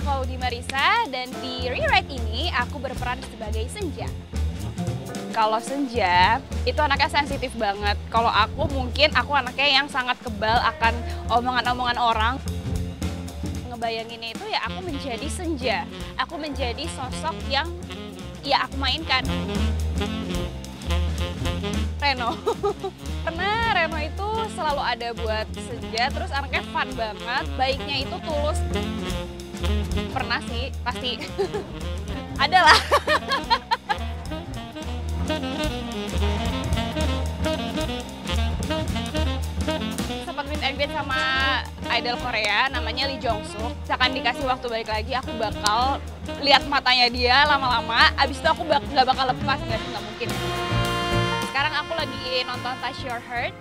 aku Audi Marisa dan di Rewrite ini aku berperan sebagai Senja. Kalau Senja itu anaknya sensitif banget. Kalau aku mungkin aku anaknya yang sangat kebal akan omongan-omongan orang. Ngebayanginnya itu ya aku menjadi Senja. Aku menjadi sosok yang ya aku mainkan. Reno. Karena Reno itu selalu ada buat Senja, terus anaknya fun banget, baiknya itu tulus. Pernah sih, pasti. ada lah. Sempat meet and greet sama idol Korea namanya Lee Jong Suk. Misalkan dikasih waktu balik lagi, aku bakal lihat matanya dia lama-lama. Abis itu aku bak nggak bakal lepas, nggak mungkin. Sekarang aku lagi nonton Touch Your Heart